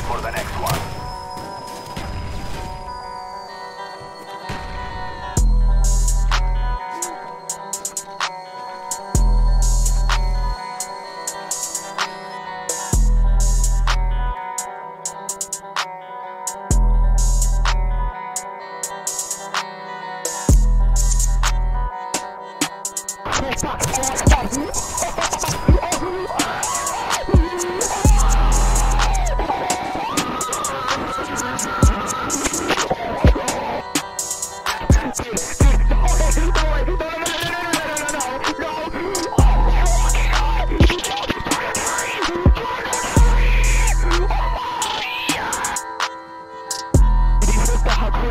for the next one. Thank you.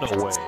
no way.